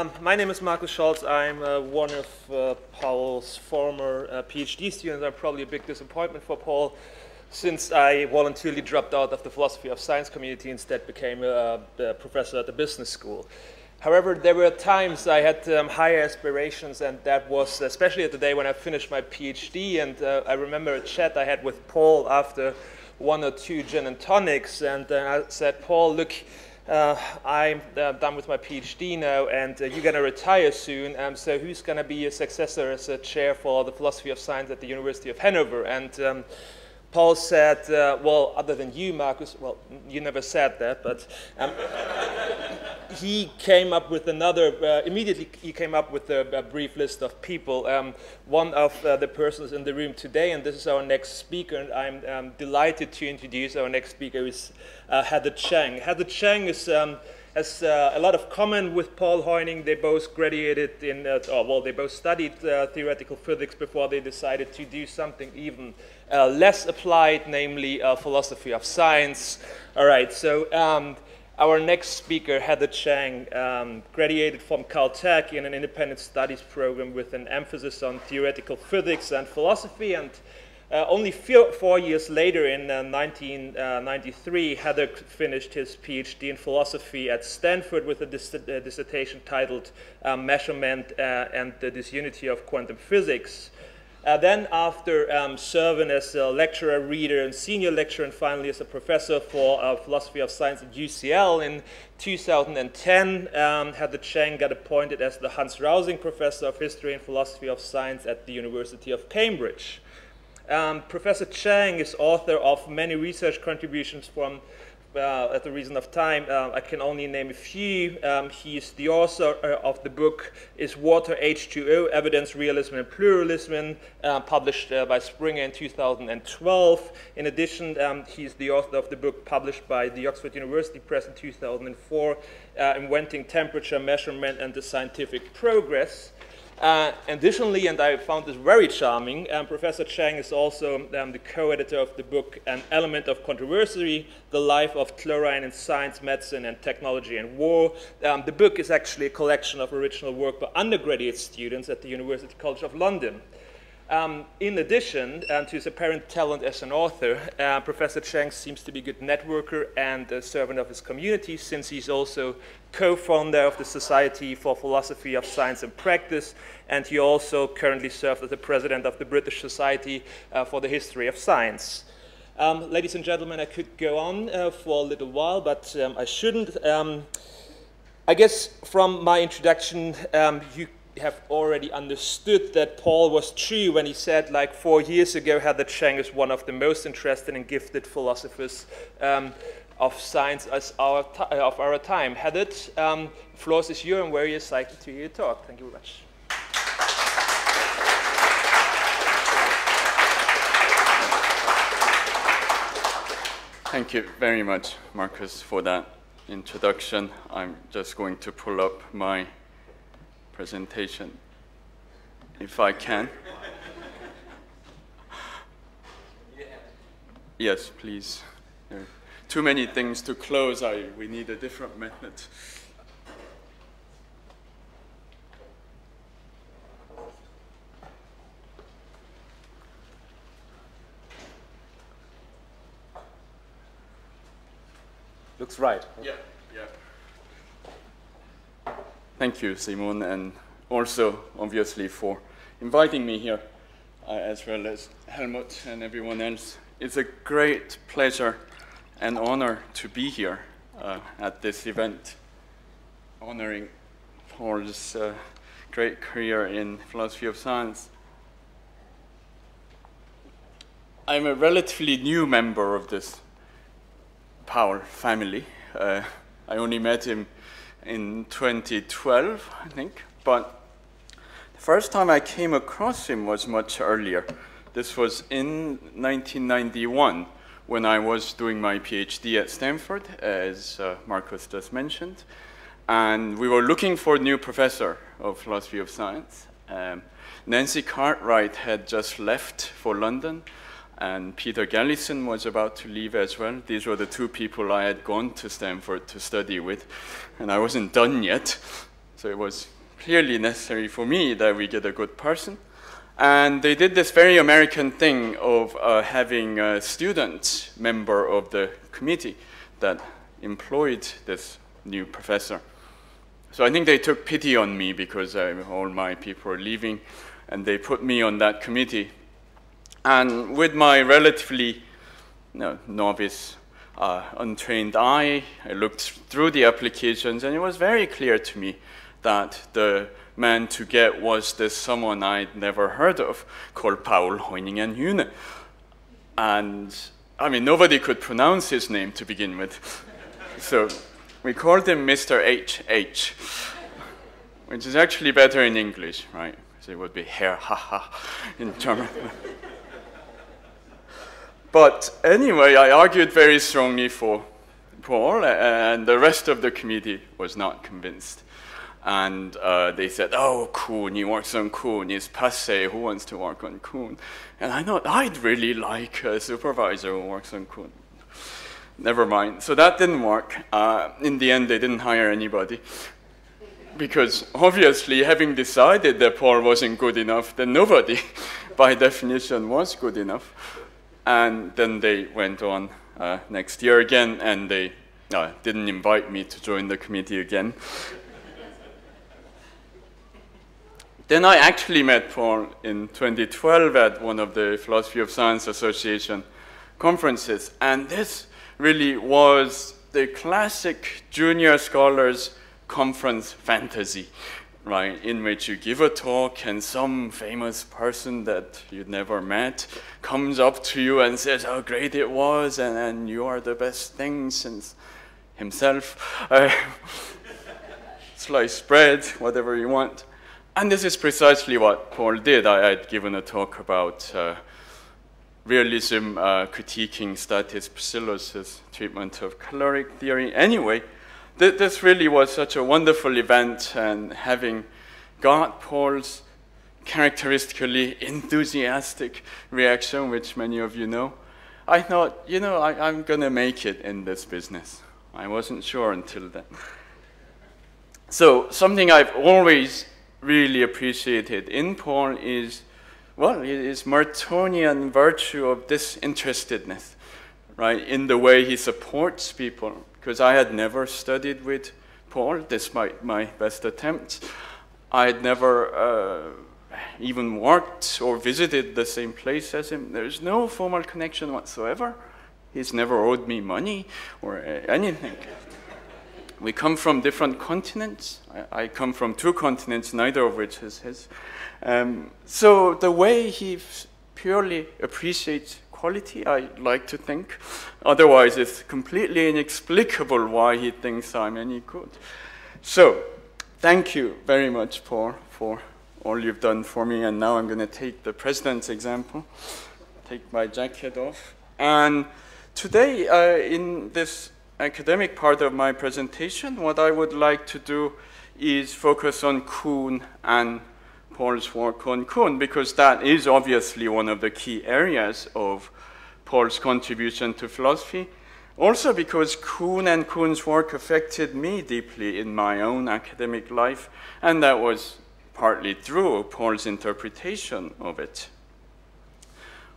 Um, my name is Markus Scholz. I'm uh, one of uh, Paul's former uh, PhD students. I'm probably a big disappointment for Paul since I voluntarily dropped out of the philosophy of science community, instead became a, a professor at the business school. However, there were times I had um, higher aspirations, and that was especially at the day when I finished my PhD. And uh, I remember a chat I had with Paul after one or two gin and tonics, and uh, I said, Paul, look, uh, I'm uh, done with my PhD now, and uh, you're going to retire soon. Um, so who's going to be your successor as a chair for the philosophy of science at the University of Hanover? And um, Paul said, uh, well, other than you, Markus, well, you never said that, but um, he came up with another, uh, immediately he came up with a, a brief list of people. Um, one of uh, the persons in the room today, and this is our next speaker, and I'm um, delighted to introduce our next speaker, is uh, Hasok Chang. Hasok Chang is, um, has uh, a lot of common with Paul Hoyningen. They both graduated in, uh, oh, well, they both studied uh, theoretical physics before they decided to do something even uh, less applied, namely uh, philosophy of science. All right, so um, our next speaker, Hasok Chang, um, graduated from Caltech in an independent studies program with an emphasis on theoretical physics and philosophy. And uh, only few, four years later, in uh, 1993, uh, Hasok finished his PhD in philosophy at Stanford with a dis uh, dissertation titled uh, Measurement and the Disunity of Quantum Physics. Uh, then after um, serving as a lecturer, reader, and senior lecturer, and finally as a professor for uh, philosophy of science at UCL in 2010, um, Hasok Chang got appointed as the Hans Rausing Professor of History and Philosophy of Science at the University of Cambridge. Um, Professor Chang is author of many research contributions from uh, at the reason of time, uh, I can only name a few. Um, he's the author uh, of the book Is Water H2O? Evidence, Realism, and Pluralism, uh, published uh, by Springer in 2012. In addition, um, is the author of the book published by the Oxford University Press in 2004, uh, Inventing Temperature Measurement and the Scientific Progress. Uh, additionally, and I found this very charming, um, Professor Chang is also um, the co-editor of the book An Element of Controversy, The Life of Chlorine in Science, Medicine, and Technology and War. Um, the book is actually a collection of original work by undergraduate students at the University College of London. Um, in addition um, to his apparent talent as an author, uh, Professor Chang seems to be a good networker and a servant of his community since he's also co-founder of the Society for Philosophy of Science and Practice, and he also currently serves as the president of the British Society uh, for the History of Science. Um, ladies and gentlemen, I could go on uh, for a little while, but um, I shouldn't. Um, I guess from my introduction, um, you have already understood that Paul was true when he said, like four years ago, Hasok Chang is one of the most interesting and gifted philosophers um, of science as our of our time. Hasok, um, floor is yours, and very excited to hear you talk. Thank you very much. Thank you very much, Markus, for that introduction. I'm just going to pull up my presentation, if I can. Yes, please. There too many things to close. I, we need a different method. Looks right. Yeah. Thank you, Simon, and also, obviously, for inviting me here, uh, as well as Helmut and everyone else. It's a great pleasure and honor to be here uh, at this event, honoring Paul's uh, great career in philosophy of science. I'm a relatively new member of this Paul family. Uh, I only met him in 2012, I think. But the first time I came across him was much earlier. This was in 1991 when I was doing my PhD at Stanford, as uh, Markus just mentioned. And we were looking for a new professor of philosophy of science. Um, Nancy Cartwright had just left for London, and Peter Galison was about to leave as well. These were the two people I had gone to Stanford to study with, and I wasn't done yet, so it was clearly necessary for me that we get a good person. And they did this very American thing of uh, having a student member of the committee that employed this new professor. So I think they took pity on me because uh, all my people were leaving, and they put me on that committee. And with my relatively you know, novice, uh, untrained eye, I looked through the applications, and it was very clear to me that the man to get was this someone I'd never heard of called Paul Hoyningen Huene. And I mean, nobody could pronounce his name to begin with. so we called him Mr. HH, which is actually better in English, right? So it would be Herr Haha in German. but anyway, I argued very strongly for Paul, and the rest of the committee was not convinced and uh, they said, "Oh, Kuhn, he works on Kuhn. It's passe. Who wants to work on Kuhn?" And I thought I'd really like a supervisor who works on Kuhn. Never mind. So that didn't work. Uh, in the end, they didn't hire anybody because obviously, having decided that Paul wasn't good enough, then nobody, by definition, was good enough. And then they went on uh, next year again, and they uh, didn't invite me to join the committee again. Then I actually met Paul in 2012 at one of the Philosophy of Science Association conferences, and this really was the classic junior scholars conference fantasy, right? In which you give a talk and some famous person that you'd never met comes up to you and says how great it was and, and you are the best thing since himself. Uh, sliced bread, whatever you want. And this is precisely what Paul did. I had given a talk about uh, realism uh, critiquing Stathis Psillos' treatment of caloric theory. Anyway, th this really was such a wonderful event, and having got Paul's characteristically enthusiastic reaction, which many of you know, I thought, you know, I, I'm going to make it in this business. I wasn't sure until then. So, something I've always really appreciated in Paul is, well, it is Mertonian virtue of disinterestedness, right, in the way he supports people. Because I had never studied with Paul, despite my best attempts. I had never uh, even worked or visited the same place as him. There's no formal connection whatsoever. He's never owed me money or anything. We come from different continents. I, I, come from two continents, neither of which is his. Um, so the way he purely appreciates quality, I like to think. Otherwise, it's completely inexplicable why he thinks I'm any good. So, thank you very much, Paul, for all you've done for me. And now I'm going to take the president's example, take my jacket off. And today, uh, in this academic part of my presentation, what I would like to do is focus on Kuhn and Paul's work on Kuhn, because that is obviously one of the key areas of Paul's contribution to philosophy. Also because Kuhn and Kuhn's work affected me deeply in my own academic life, and that was partly through Paul's interpretation of it.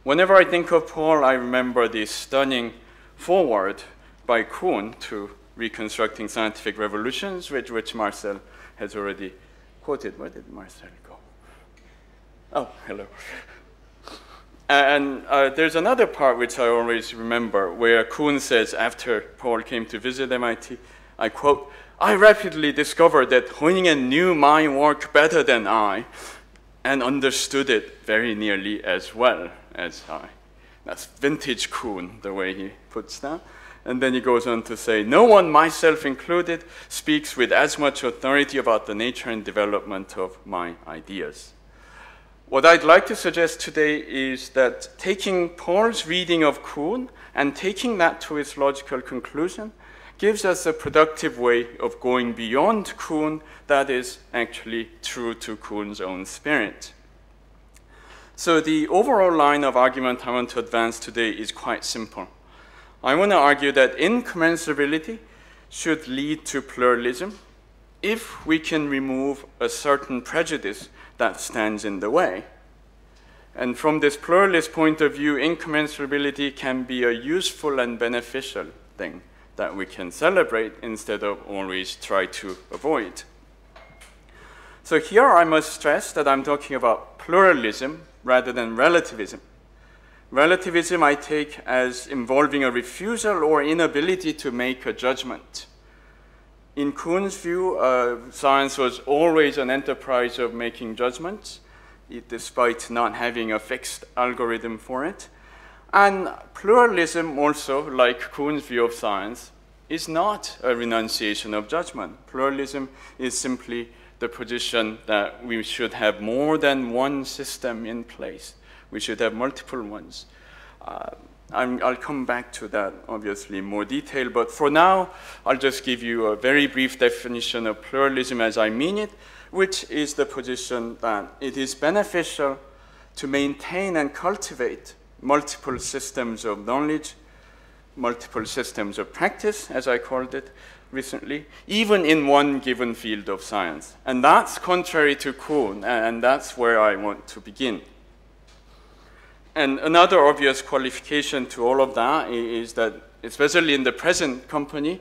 Whenever I think of Paul, I remember this stunning foreword by Kuhn to Reconstructing Scientific Revolutions, which, which Marcel has already quoted. Where did Marcel go? Oh, hello. And uh, there's another part which I always remember where Kuhn says, after Paul came to visit MIT, I quote, I rapidly discovered that Hoyningen knew my work better than I and understood it very nearly as well as I. That's vintage Kuhn, the way he puts that. And then he goes on to say, No one, myself included, speaks with as much authority about the nature and development of my ideas. What I'd like to suggest today is that taking Paul's reading of Kuhn and taking that to its logical conclusion gives us a productive way of going beyond Kuhn that is actually true to Kuhn's own spirit. So the overall line of argument I want to advance today is quite simple. I want to argue that incommensurability should lead to pluralism if we can remove a certain prejudice that stands in the way. And from this pluralist point of view, incommensurability can be a useful and beneficial thing that we can celebrate instead of always try to avoid. So here I must stress that I'm talking about pluralism rather than relativism. Relativism I take as involving a refusal or inability to make a judgment. In Kuhn's view, uh, science was always an enterprise of making judgments, despite not having a fixed algorithm for it. And pluralism also, like Kuhn's view of science, is not a renunciation of judgment. Pluralism is simply the position that we should have more than one system in place. We should have multiple ones. Uh, i will come back to that, obviously, in more detail. But for now, I'll just give you a very brief definition of pluralism as I mean it, which is the position that it is beneficial to maintain and cultivate multiple systems of knowledge, multiple systems of practice, as I called it recently, even in one given field of science. And that's contrary to Kuhn, and that's where I want to begin. And another obvious qualification to all of that is that, especially in the present company,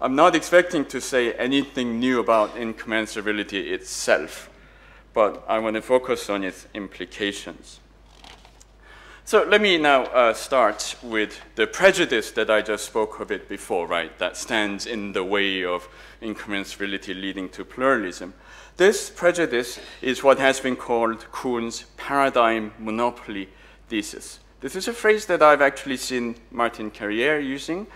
I'm not expecting to say anything new about incommensurability itself, but I want to focus on its implications. So let me now uh, start with the prejudice that I just spoke of it before, right, that stands in the way of incommensurability leading to pluralism. This prejudice is what has been called Kuhn's paradigm monopoly thesis. This is a phrase that I've actually seen Martin Carrier using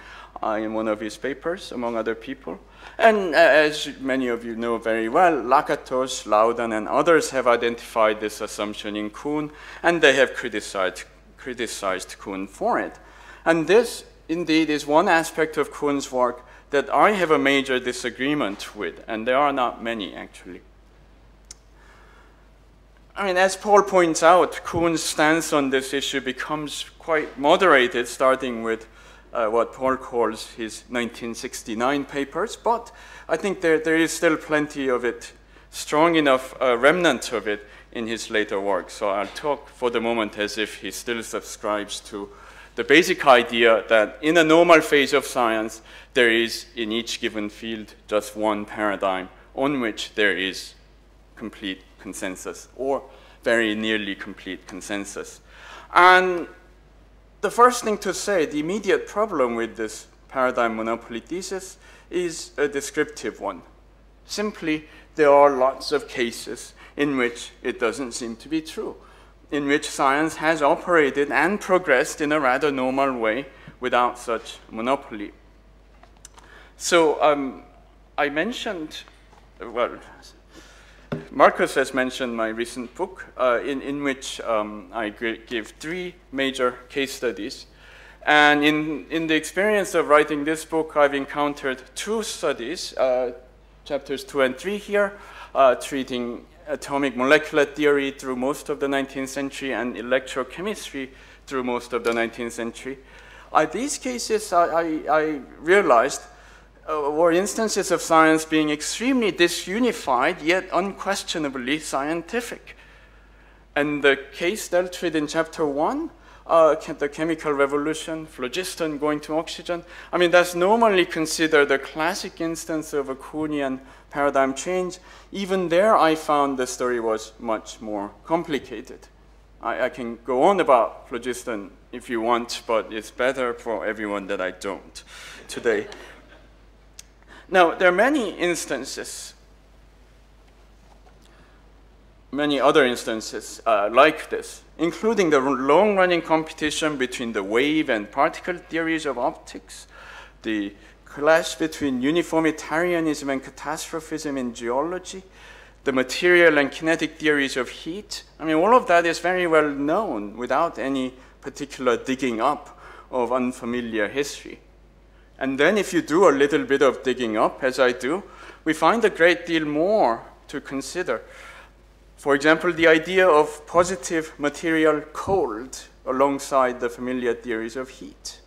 uh, in one of his papers, among other people. And uh, as many of you know very well, Lakatos, Laudan, and others have identified this assumption in Kuhn, and they have criticized, criticized Kuhn for it. And this, indeed, is one aspect of Kuhn's work that I have a major disagreement with, and there are not many, actually. I mean, as Paul points out, Kuhn's stance on this issue becomes quite moderated, starting with uh, what Paul calls his 1969 papers, but I think there, there is still plenty of it, strong enough uh, remnant of it in his later work. So I'll talk for the moment as if he still subscribes to the basic idea that in a normal phase of science, there is in each given field just one paradigm on which there is complete consensus or very nearly complete consensus. And the first thing to say, the immediate problem with this paradigm monopoly thesis is a descriptive one. Simply, there are lots of cases in which it doesn't seem to be true, in which science has operated and progressed in a rather normal way without such monopoly. So um, I mentioned, well, Markus has mentioned my recent book, uh, in, in which um, I give three major case studies. And in, in the experience of writing this book, I've encountered two studies, uh, chapters two and three here, uh, treating atomic molecular theory through most of the 19th century and electrochemistry through most of the 19th century. Uh, these cases, I, I, I realized, uh, were instances of science being extremely disunified, yet unquestionably scientific. And the case dealt with in chapter one, uh, the chemical revolution, phlogiston going to oxygen. I mean, that's normally considered a classic instance of a Kuhnian paradigm change. Even there, I found the story was much more complicated. I, I can go on about phlogiston if you want, but it's better for everyone that I don't today. Now, there are many instances, many other instances uh, like this, including the long-running competition between the wave and particle theories of optics, the clash between uniformitarianism and catastrophism in geology, the material and kinetic theories of heat. I mean, all of that is very well known without any particular digging up of unfamiliar history. And then if you do a little bit of digging up, as I do, we find a great deal more to consider. For example, the idea of positive material cold alongside the familiar theories of heat.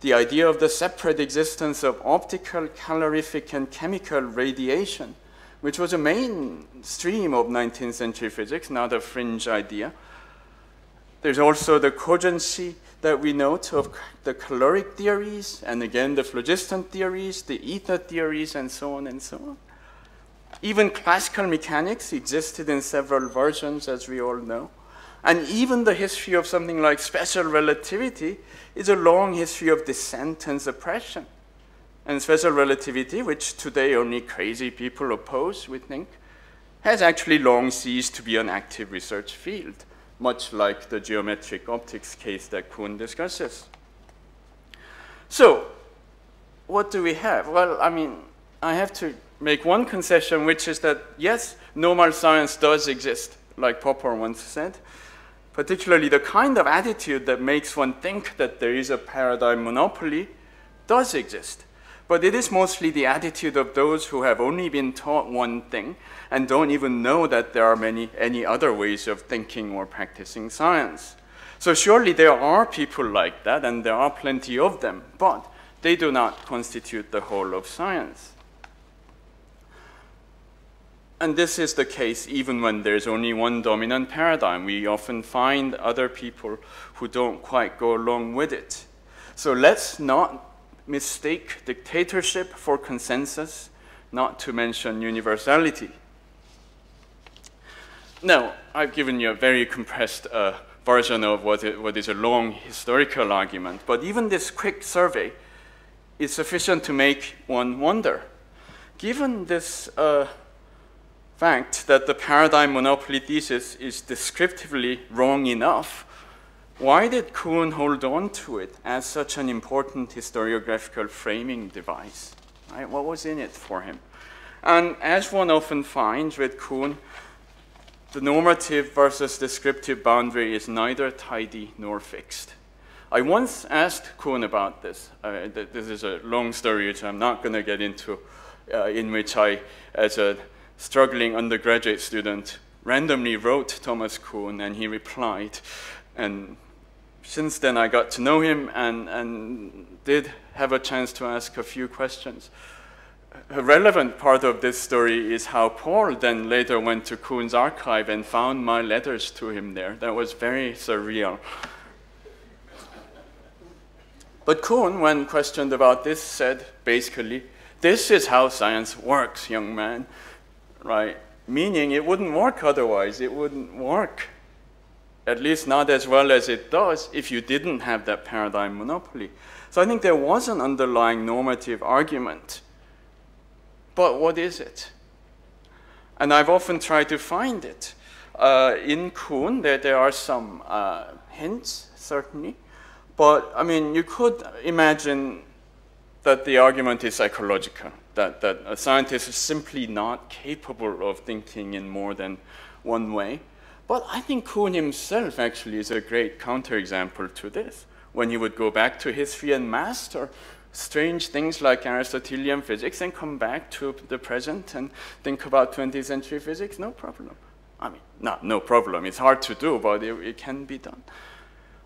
The idea of the separate existence of optical, calorific, and chemical radiation, which was a mainstream of 19th century physics, not a fringe idea. There's also the cogency that we note of the caloric theories, and again the phlogiston theories, the ether theories, and so on and so on. Even classical mechanics existed in several versions, as we all know. And even the history of something like special relativity is a long history of dissent and suppression. And special relativity, which today only crazy people oppose, we think, has actually long ceased to be an active research field, much like the geometric optics case that Kuhn discusses. So, what do we have? Well, I mean, I have to make one concession, which is that yes, normal science does exist, like Popper once said. Particularly the kind of attitude that makes one think that there is a paradigm monopoly does exist. But it is mostly the attitude of those who have only been taught one thing and don't even know that there are many any other ways of thinking or practicing science. So surely there are people like that, and there are plenty of them, but they do not constitute the whole of science. And this is the case even when there's only one dominant paradigm. We often find other people who don't quite go along with it. So let's not mistake dictatorship for consensus, not to mention universality. Now, I've given you a very compressed uh, version of what, it, what is a long historical argument, but even this quick survey is sufficient to make one wonder. Given this uh, fact that the paradigm monopoly thesis is descriptively wrong enough, why did Kuhn hold on to it as such an important historiographical framing device? Right? What was in it for him? And as one often finds with Kuhn, the normative versus descriptive boundary is neither tidy nor fixed. I once asked Kuhn about this. Uh, this is a long story which I'm not going to get into, uh, in which I, as a struggling undergraduate student randomly wrote Thomas Kuhn and he replied. And since then I got to know him and, and did have a chance to ask a few questions. A relevant part of this story is how Paul then later went to Kuhn's archive and found my letters to him there. That was very surreal. But Kuhn, when questioned about this, said basically, This is how science works, young man right? Meaning it wouldn't work otherwise. It wouldn't work, at least not as well as it does, if you didn't have that paradigm monopoly. So I think there was an underlying normative argument. But what is it? And I've often tried to find it. Uh, in Kuhn, there, there are some uh, hints, certainly. But I mean, you could imagine that the argument is psychological that, that a scientist is simply not capable of thinking in more than one way. But I think Kuhn himself actually is a great counterexample to this. When he would go back to history and master strange things like Aristotelian physics and come back to the present and think about 20th century physics, no problem. I mean, not no problem. It's hard to do, but it, it can be done.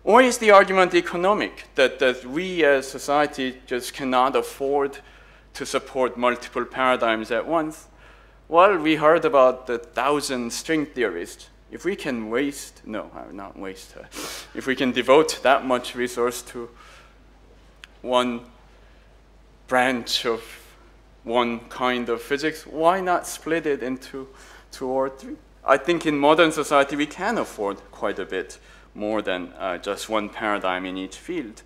Or is the argument economic, that, that we as society just cannot afford to support multiple paradigms at once. Well, we heard about the thousand string theorists. If we can waste, no, uh, not waste, uh, if we can devote that much resource to one branch of one kind of physics, why not split it into two or three? I think in modern society we can afford quite a bit more than uh, just one paradigm in each field.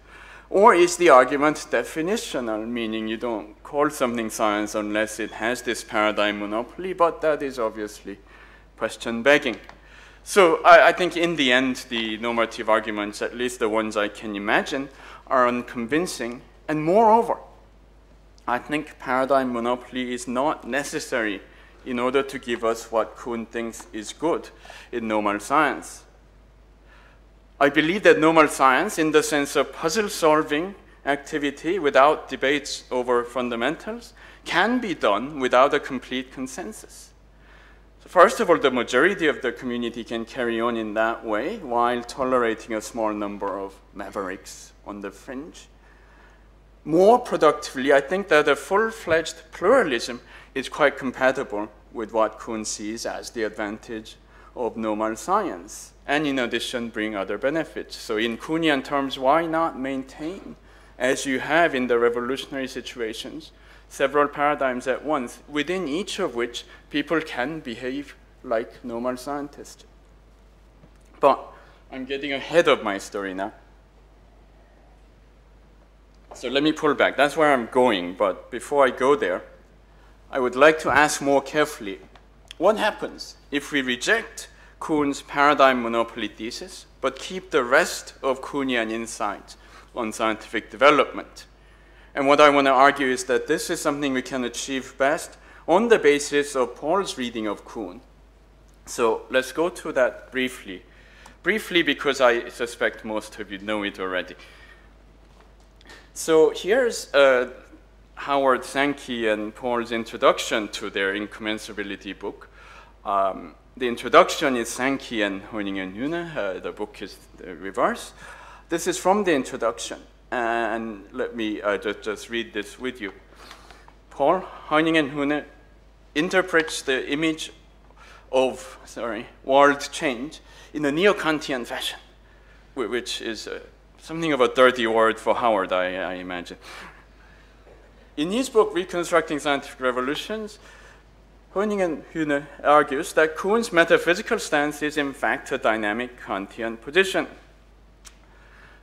Or is the argument definitional, meaning you don't call something science unless it has this paradigm monopoly, but that is obviously question begging. So I, I, think in the end, the normative arguments, at least the ones I can imagine, are unconvincing. And moreover, I think paradigm monopoly is not necessary in order to give us what Kuhn thinks is good in normal science. I believe that normal science, in the sense of puzzle solving activity without debates over fundamentals, can be done without a complete consensus. So first of all, the majority of the community can carry on in that way while tolerating a small number of mavericks on the fringe. More productively, I think that a full-fledged pluralism is quite compatible with what Kuhn sees as the advantage of normal science, and in addition bring other benefits. So in Kuhnian terms, why not maintain, as you have in the revolutionary situations, several paradigms at once, within each of which people can behave like normal scientists. But I'm getting ahead of my story now. So let me pull back. That's where I'm going, but before I go there, I would like to ask more carefully, what happens if we reject Kuhn's paradigm monopoly thesis, but keep the rest of Kuhnian insight on scientific development? And what I want to argue is that this is something we can achieve best on the basis of Paul's reading of Kuhn. So let's go to that briefly. Briefly, because I suspect most of you know it already. So here's uh, Howard Sankey and Paul's introduction to their incommensurability book. Um, the introduction is Sankey and Hoyningen-Huene. Uh, the book is the reverse. This is from the introduction and let me uh, just, just read this with you. Paul Hoyningen-Huene interprets the image of sorry world change in a neo-Kantian fashion, which is uh, something of a dirty word for Howard, I, I imagine. In his book, Reconstructing Scientific Revolutions, Hoyningen-Huene argues that Kuhn's metaphysical stance is in fact a dynamic Kantian position.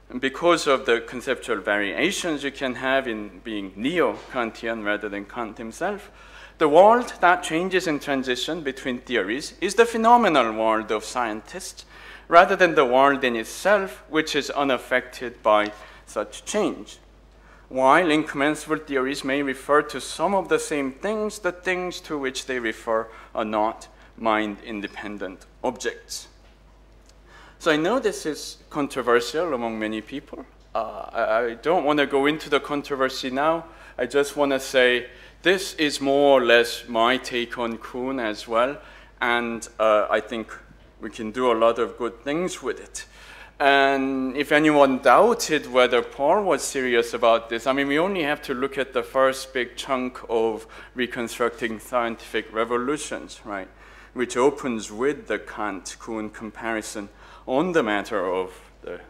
And because of the conceptual variations you can have in being neo-Kantian rather than Kant himself, the world that changes in transition between theories is the phenomenal world of scientists rather than the world in itself, which is unaffected by such change. While incommensurable theories may refer to some of the same things, the things to which they refer are not mind-independent objects. So I know this is controversial among many people. Uh, I, don't want to go into the controversy now. I just want to say this is more or less my take on Kuhn as well, and uh, I think we can do a lot of good things with it. And if anyone doubted whether Paul was serious about this, I mean, we only have to look at the first big chunk of reconstructing scientific revolutions, right? Which opens with the Kant-Kuhn comparison on the matter of the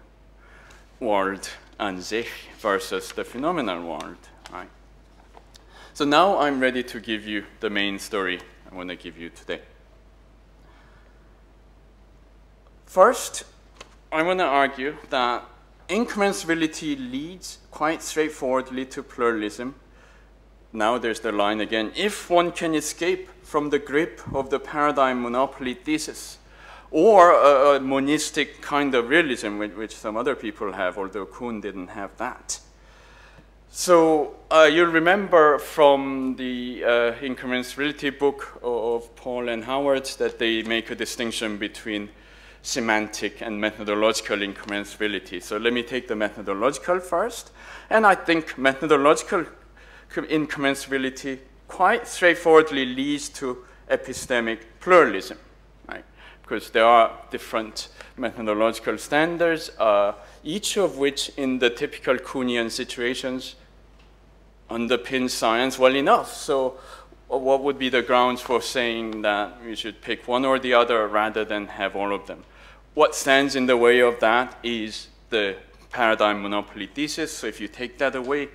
world an sich versus the phenomenal world, right? So now I'm ready to give you the main story I want to give you today. First, I want to argue that incommensurability leads quite straightforwardly to pluralism. Now there's the line again. If one can escape from the grip of the paradigm monopoly thesis, or a, a, monistic kind of realism, which, which, some other people have, although Kuhn didn't have that. So uh, you'll remember from the uh, incommensurability book of Paul and Howard that they make a distinction between semantic and methodological incommensurability. So let me take the methodological first. And I think methodological incommensurability quite straightforwardly leads to epistemic pluralism right? because there are different methodological standards, uh, each of which in the typical Kuhnian situations underpins science well enough. So what would be the grounds for saying that we should pick one or the other rather than have all of them? What stands in the way of that is the paradigm monopoly thesis. So if you take that away,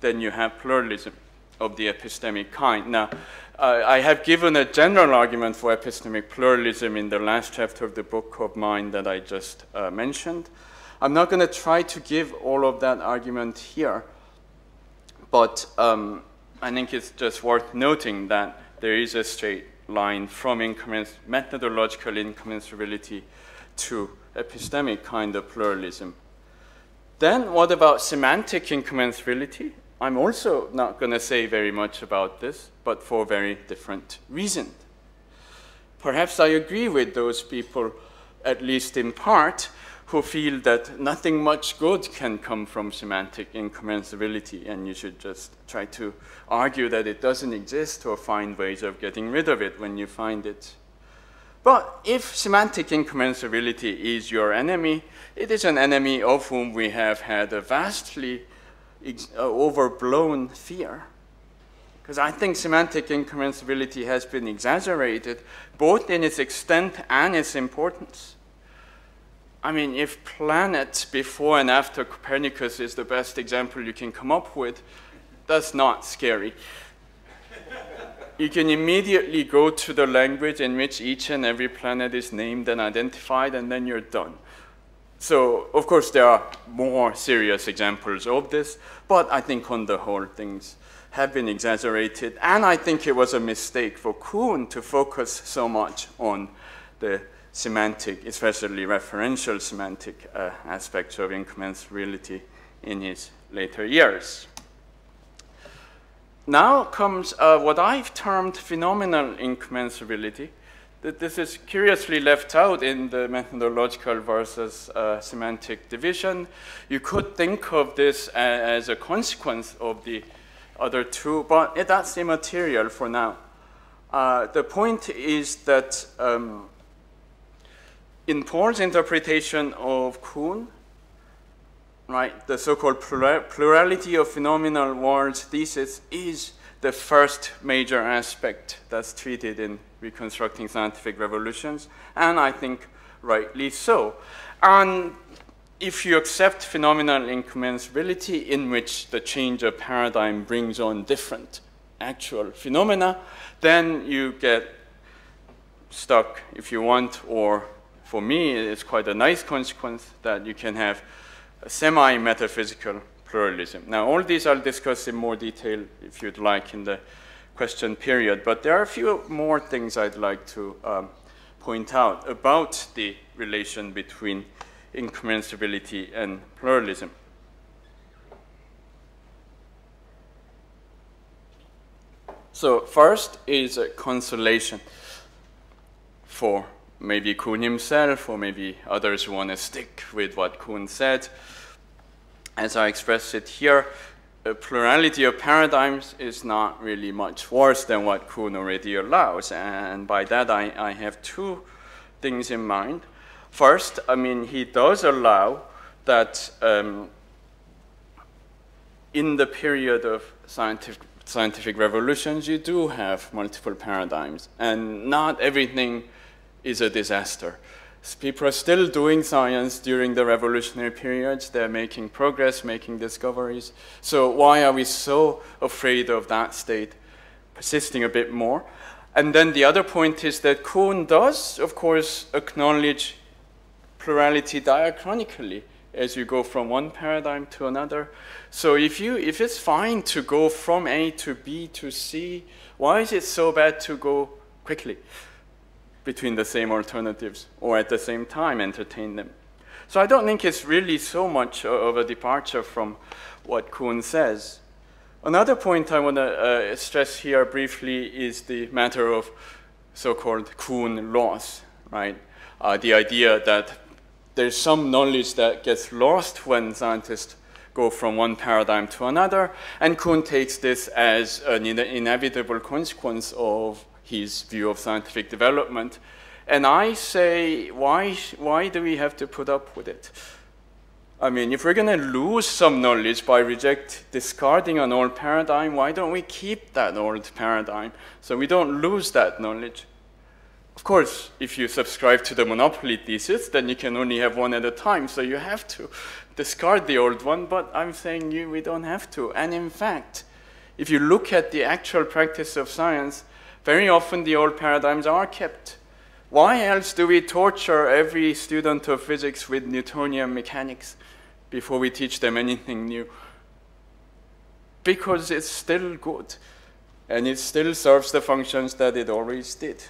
then you have pluralism of the epistemic kind. Now, uh, I have given a general argument for epistemic pluralism in the last chapter of the book of mine that I just uh, mentioned. I'm not going to try to give all of that argument here, but um, I think it's just worth noting that there is a straight line from methodological incommensurability to epistemic kind of pluralism. Then what about semantic incommensurability? I'm also not going to say very much about this, but for very different reasons. Perhaps I agree with those people, at least in part, who feel that nothing much good can come from semantic incommensurability, and you should just try to argue that it doesn't exist or find ways of getting rid of it when you find it. But if semantic incommensurability is your enemy, it is an enemy of whom we have had a vastly uh, overblown fear. Because I think semantic incommensurability has been exaggerated both in its extent and its importance. I mean, if planets before and after Copernicus is the best example you can come up with, that's not scary. you can immediately go to the language in which each and every planet is named and identified, and then you're done. So, of course, there are more serious examples of this, but I think on the whole, things have been exaggerated. And I think it was a mistake for Kuhn to focus so much on the semantic, especially referential semantic uh, aspects of incommensurability in his later years. Now comes uh, what I've termed phenomenal incommensurability. That this is curiously left out in the methodological versus uh, semantic division. You could think of this as a consequence of the other two, but that's immaterial for now. Uh, the point is that um, in Paul's interpretation of Kuhn, right, the so-called plurality of phenomenal worlds thesis is the first major aspect that's treated in reconstructing scientific revolutions, and I think rightly so. And if you accept phenomenal incommensurability in which the change of paradigm brings on different actual phenomena, then you get stuck, if you want, or for me, it's quite a nice consequence that you can have a semi-metaphysical pluralism. Now, all these I'll discuss in more detail, if you'd like, in the question period, but there are a few more things I'd like to um, point out about the relation between incommensurability and pluralism. So first is a consolation for maybe Kuhn himself or maybe others want to stick with what Kuhn said. As I express it here, a plurality of paradigms is not really much worse than what Kuhn already allows. And by that, I, I have two things in mind. First, I mean, he does allow that um, in the period of scientific, scientific revolutions, you do have multiple paradigms, and not everything is a disaster. People are still doing science during the revolutionary periods. They're making progress, making discoveries. So why are we so afraid of that state persisting a bit more? And then the other point is that Kuhn does, of course, acknowledge plurality diachronically as you go from one paradigm to another. So if, you, if it's fine to go from A to B to C, why is it so bad to go quickly? Between the same alternatives or at the same time entertain them. So I don't think it's really so much of a departure from what Kuhn says. Another point I want to uh, stress here briefly is the matter of so-called Kuhn loss, right? Uh, the idea that there's some knowledge that gets lost when scientists go from one paradigm to another, and Kuhn takes this as an inevitable consequence of his view of scientific development. And I say, why, why do we have to put up with it? I mean, if we're going to lose some knowledge by reject, discarding an old paradigm, why don't we keep that old paradigm so we don't lose that knowledge? Of course, if you subscribe to the monopoly thesis, then you can only have one at a time, so you have to discard the old one, but I'm saying you, we don't have to. And in fact, if you look at the actual practice of science, very often the old paradigms are kept. Why else do we torture every student of physics with Newtonian mechanics before we teach them anything new? Because it's still good, and it still serves the functions that it always did,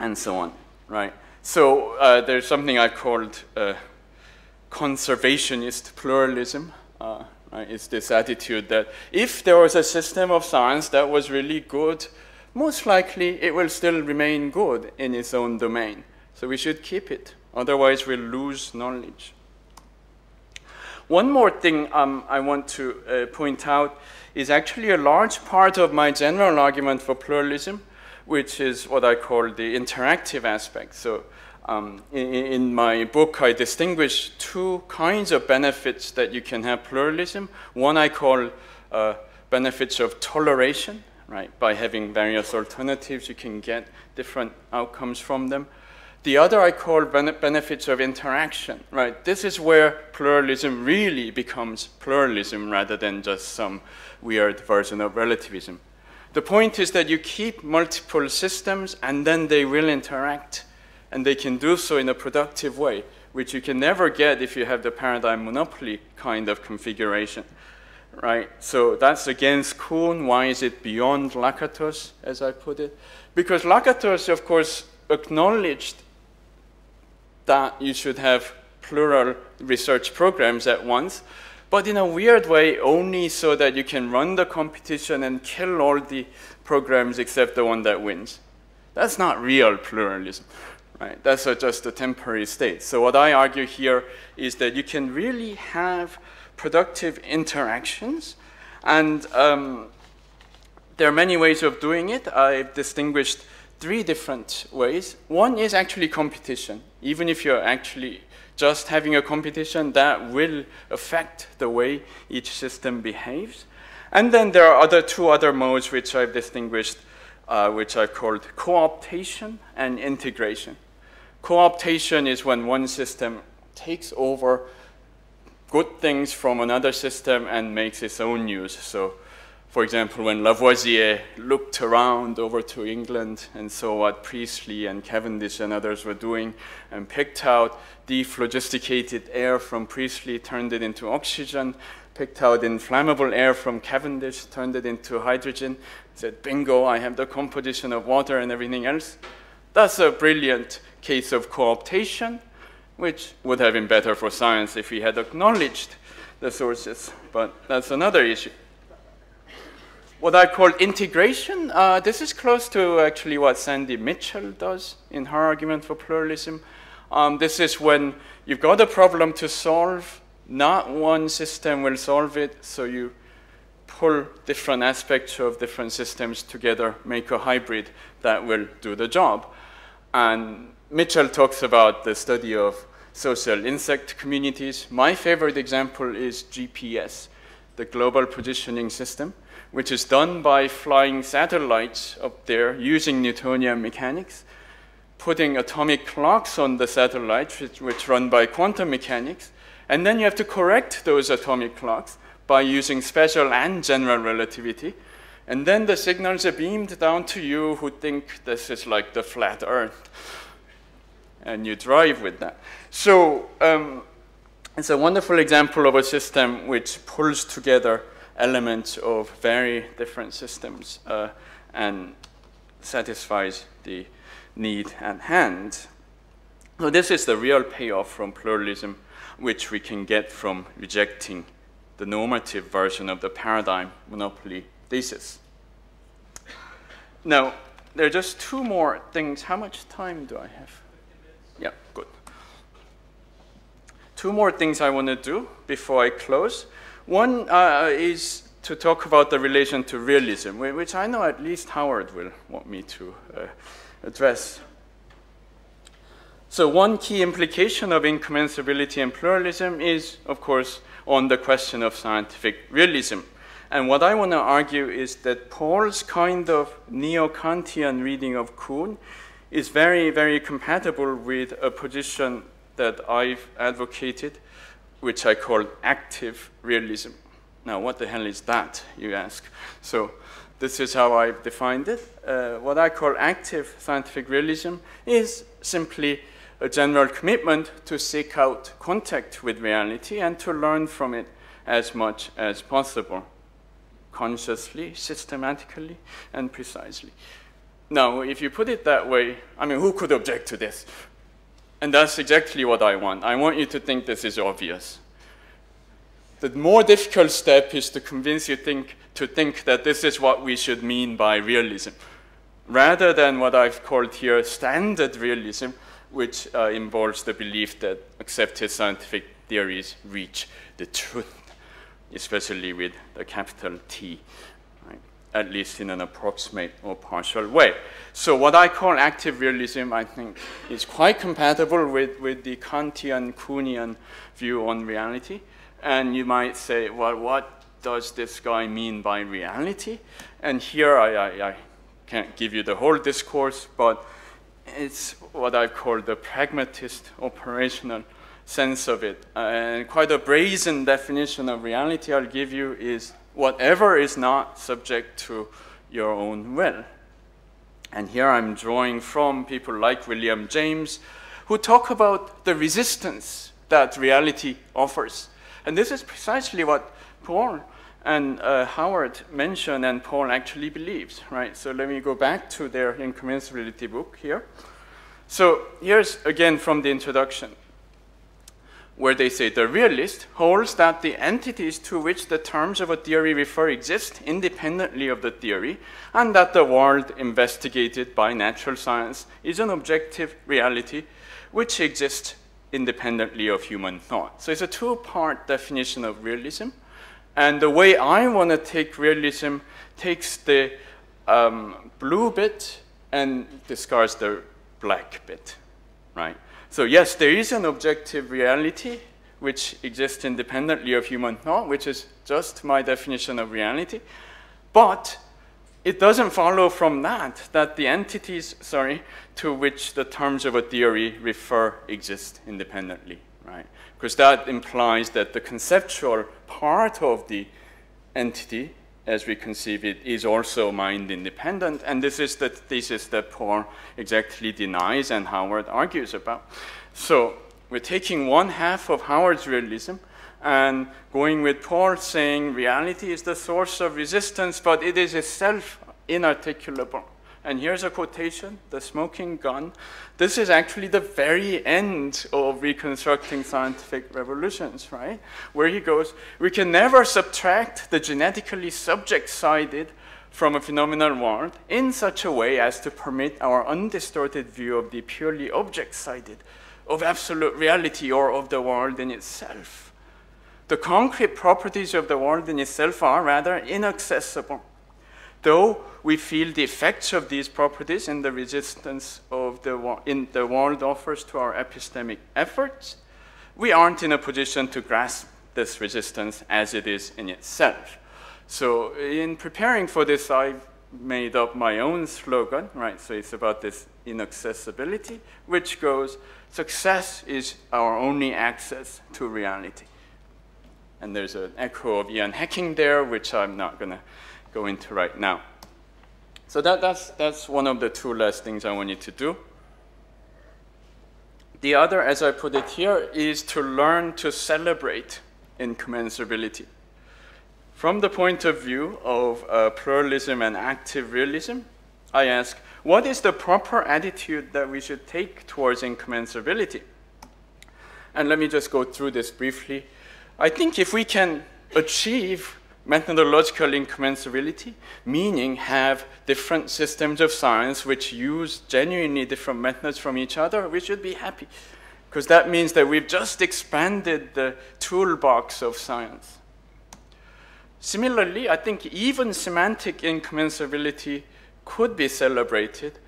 and so on, right? So uh, there's something I called uh, conservationist pluralism, uh, Right? It's this attitude that if there was a system of science that was really good, most likely it will still remain good in its own domain. So we should keep it. Otherwise, we'll lose knowledge. One more thing um, I want to uh, point out is actually a large part of my general argument for pluralism, which is what I call the interactive aspect. So um, in, in, my book, I distinguish two kinds of benefits that you can have pluralism. One I call uh, benefits of toleration, right? By having various alternatives, you can get different outcomes from them. The other I call benefits of interaction, right? This is where pluralism really becomes pluralism rather than just some weird version of relativism. The point is that you keep multiple systems and then they will interact and they can do so in a productive way, which you can never get if you have the paradigm monopoly kind of configuration, right? So that's against Kuhn. Why is it beyond Lakatos, as I put it? Because Lakatos, of course, acknowledged that you should have plural research programs at once, but in a weird way, only so that you can run the competition and kill all the programs except the one that wins. That's not real pluralism, right? That's a, just a temporary state. So what I argue here is that you can really have productive interactions, and um, there are many ways of doing it. I've distinguished three different ways. One is actually competition. Even if you're actually just having a competition, that will affect the way each system behaves. And then there are other two other modes which I've distinguished, uh, which I've called co-optation and integration. Co-optation is when one system takes over good things from another system and makes its own use. So for example, when Lavoisier looked around over to England and saw what Priestley and Cavendish and others were doing and picked out dephlogisticated air from Priestley, turned it into oxygen, picked out inflammable air from Cavendish, turned it into hydrogen, said, bingo, I have the composition of water and everything else. That's a brilliant case of co-optation, which would have been better for science if we had acknowledged the sources, but that's another issue what I call integration. Uh, this is close to actually what Sandy Mitchell does in her argument for pluralism. Um, this is when you've got a problem to solve, not one system will solve it, so you pull different aspects of different systems together, make a hybrid that will do the job. And Mitchell talks about the study of social insect communities. My favorite example is GPS, the Global Positioning System which is done by flying satellites up there using Newtonian mechanics, putting atomic clocks on the satellites, which, which run by quantum mechanics, and then you have to correct those atomic clocks by using special and general relativity. And then the signals are beamed down to you who think this is like the flat Earth. And you drive with that. So um, it's a wonderful example of a system which pulls together elements of very different systems uh, and satisfies the need at hand. So this is the real payoff from pluralism, which we can get from rejecting the normative version of the paradigm monopoly thesis. Now, there are just two more things. How much time do I have? Yeah, good. Two more things I want to do before I close. One uh, is to talk about the relation to realism, which I know at least Howard will want me to uh, address. So one key implication of incommensurability and pluralism is, of course, on the question of scientific realism. And what I want to argue is that Paul's kind of neo-Kantian reading of Kuhn is very, very compatible with a position that I've advocated, which I call active realism. Now, what the hell is that, you ask? So this is how I've defined it. Uh, what I call active scientific realism is simply a general commitment to seek out contact with reality and to learn from it as much as possible, consciously, systematically, and precisely. Now, if you put it that way, I mean, who could object to this? And that's exactly what I want. I want you to think this is obvious. the more difficult step is to convince you think, to think that this is what we should mean by realism, rather than what I've called here standard realism, which uh, involves the belief that accepted scientific theories reach the truth, especially with the capital T? At least in an approximate or partial way. So what I call active realism, I think, is quite compatible with, with the Kantian, Kuhnian view on reality. And you might say, well, what does this guy mean by reality? And here I, I, I can't give you the whole discourse, but it's what I call the pragmatist operational sense of it. And quite a brazen definition of reality I'll give you is whatever is not subject to your own will. And here I'm drawing from people like William James, who talk about the resistance that reality offers. And this is precisely what Paul and uh, Howard mention and Paul actually believes, right? So let me go back to their incommensurability book here. So here's again from the introduction, where they say the realist holds that the entities to which the terms of a theory refer exist independently of the theory, and that the world investigated by natural science is an objective reality which exists independently of human thought. So it's a two-part definition of realism. And the way I want to take realism takes the um, blue bit and discards the black bit, right? So yes, there is an objective reality which exists independently of human thought, which is just my definition of reality. But it doesn't follow from that that the entities, sorry, to which the terms of a theory refer exist independently, right? Because that implies that the conceptual part of the entity as we conceive it is also mind independent. And this is the thesis that Paul exactly denies and Howard argues about. So we're taking one half of Howard's realism and going with Paul saying reality is the source of resistance, but it is itself inarticulable. And here's a quotation, the smoking gun. This is actually the very end of reconstructing scientific revolutions, right? Where he goes, we can never subtract the genetically subject-sided from a phenomenal world in such a way as to permit our undistorted view of the purely object-sided, of absolute reality or of the world in itself. The concrete properties of the world in itself are rather inaccessible though we feel the effects of these properties in the resistance of the, in the world offers to our epistemic efforts, we aren't in a position to grasp this resistance as it is in itself. So in preparing for this, I made up my own slogan, right? So it's about this inaccessibility, which goes, success is our only access to reality. And there's an echo of Ian Hacking there, which I'm not going to go into right now. So that, that's, that's one of the two last things I want you to do. The other, as I put it here, is to learn to celebrate incommensurability. From the point of view of uh, pluralism and active realism, I ask, what is the proper attitude that we should take towards incommensurability? And let me just go through this briefly. I think if we can achieve methodological incommensurability, meaning have different systems of science which use genuinely different methods from each other, we should be happy. Because that means that we've just expanded the toolbox of science. Similarly, I think even semantic incommensurability could be celebrated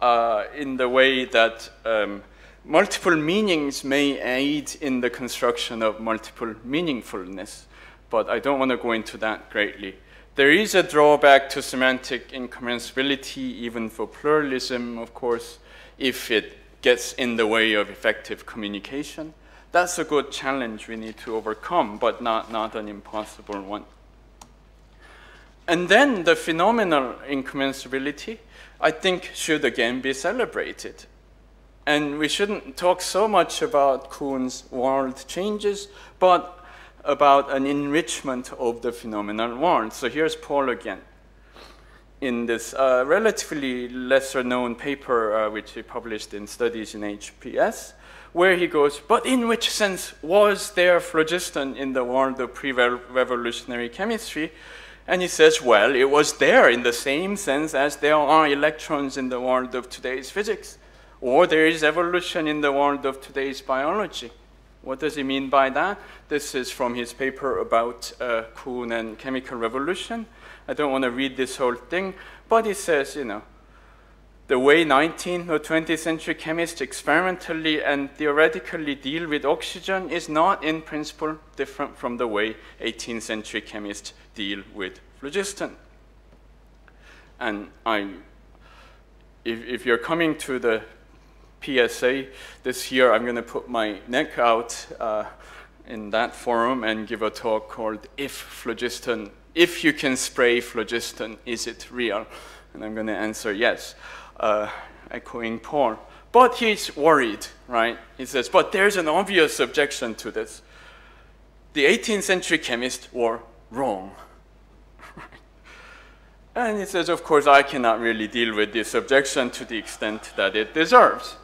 uh, in the way that um, multiple meanings may aid in the construction of multiple meaningfulness but I don't want to go into that greatly. There is a drawback to semantic incommensurability, even for pluralism, of course, if it gets in the way of effective communication. That's a good challenge we need to overcome, but not, not an impossible one. And then the phenomenal incommensurability, I think, should again be celebrated. And we shouldn't talk so much about Kuhn's world changes, but about an enrichment of the phenomenal world. So here's Paul again in this uh, relatively lesser known paper uh, which he published in Studies in HPS, where he goes, but in which sense was there phlogiston in the world of pre-revolutionary chemistry? And he says, well, it was there in the same sense as there are electrons in the world of today's physics, or there is evolution in the world of today's biology. What does he mean by that? This is from his paper about uh, Kuhn and chemical revolution. I don't want to read this whole thing, but he says, you know, the way 19th or 20th century chemists experimentally and theoretically deal with oxygen is not in principle different from the way 18th century chemists deal with phlogiston. And I, if, if you're coming to the PSA this year, I'm going to put my neck out uh, in that forum and give a talk called If Phlogiston, If You Can Spray Phlogiston, Is It Real? And I'm going to answer yes uh, echoing Paul. But he's worried, right? He says, but there's an obvious objection to this. The 18th century chemists were wrong. and he says, of course, I cannot really deal with this objection to the extent that it deserves.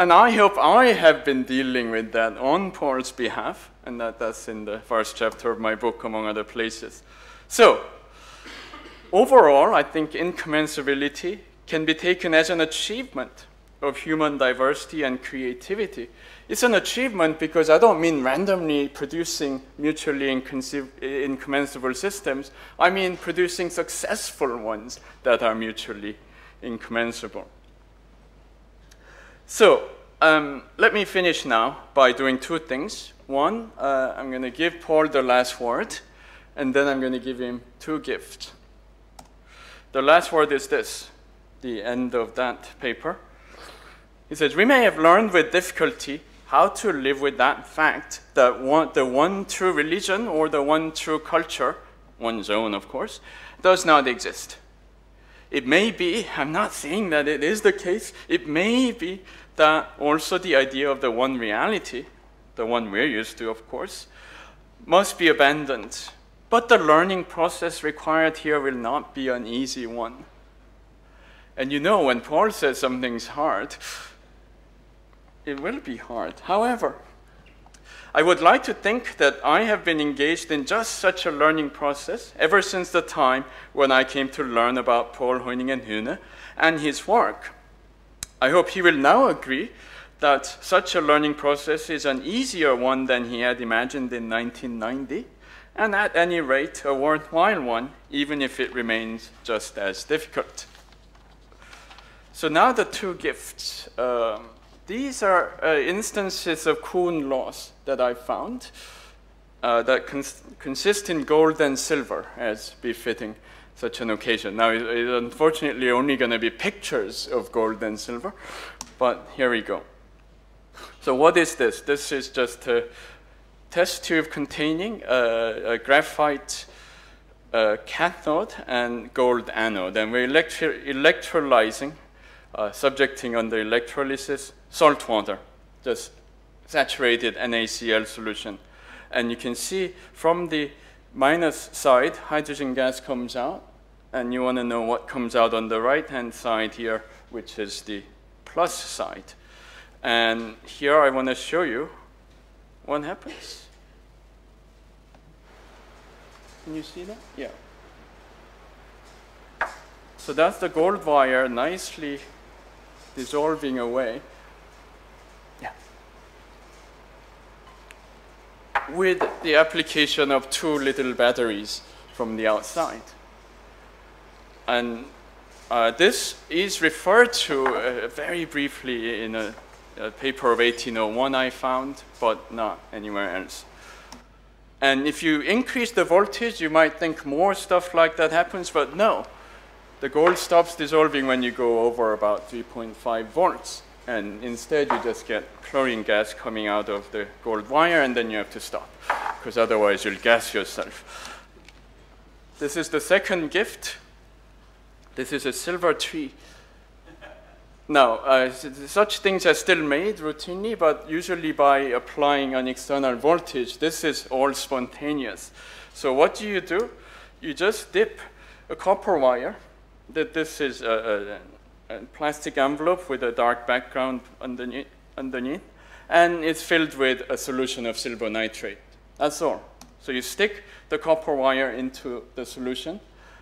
And I hope I have been dealing with that on Paul's behalf, and that, that's in the first chapter of my book, among other places. So, overall, I think incommensurability can be taken as an achievement of human diversity and creativity. It's an achievement because I don't mean randomly producing mutually incommensurable systems. I mean producing successful ones that are mutually incommensurable. So um, let me finish now by doing two things. One, uh, I'm going to give Paul the last word, and then I'm going to give him two gifts. The last word is this the end of that paper. He says, We may have learned with difficulty how to live with that fact that one, the one true religion or the one true culture, one's own, of course, does not exist. It may be, I'm not saying that it is the case, it may be that also the idea of the one reality, the one we're used to, of course, must be abandoned. But the learning process required here will not be an easy one. And you know, when Paul says something's hard, it will be hard. However, I would like to think that I have been engaged in just such a learning process ever since the time when I came to learn about Paul Hoyningen-Huene and his work. I hope he will now agree that such a learning process is an easier one than he had imagined in 1990, and at any rate, a worthwhile one, even if it remains just as difficult. So now the two gifts. Um, these are uh, instances of Kuhn loss that I found uh, that cons consist in gold and silver as befitting such an occasion. Now, it's unfortunately only going to be pictures of gold and silver, but here we go. So what is this? This is just a test tube containing a, a graphite uh, cathode and gold anode, and we're electro electrolyzing uh, subjecting under electrolysis salt water, just saturated NaCl solution. And you can see from the minus side, hydrogen gas comes out, and you want to know what comes out on the right-hand side here, which is the plus side. And here I want to show you what happens. Can you see that? Yeah. So that's the gold wire nicely dissolving away. Yeah. With the application of two little batteries from the outside. And uh, this is referred to uh, very briefly in a, a, paper of 1801 I found, but not anywhere else. And if you increase the voltage, you might think more stuff like that happens, but no. The gold stops dissolving when you go over about 3.5 volts. And instead, you just get chlorine gas coming out of the gold wire, and then you have to stop, because otherwise you'll gas yourself. This is the second gift. This is a silver tree. Now, uh, such things are still made routinely, but usually by applying an external voltage. This is all spontaneous. So what do you do? You just dip a copper wire that this is a, a, a, plastic envelope with a dark background underneath, underneath, and it's filled with a solution of silver nitrate. That's all. So you stick the copper wire into the solution.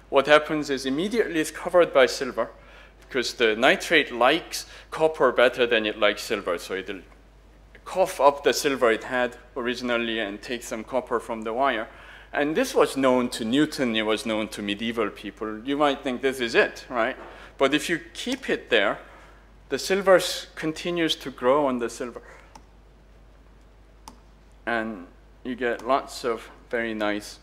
What happens is immediately it's covered by silver because the nitrate likes copper better than it likes silver. So it'll cough up the silver it had originally and take some copper from the wire. And this was known to Newton, it was known to medieval people. You might think this is it, right? But if you keep it there, the silver continues to grow on the silver. And you get lots of very nice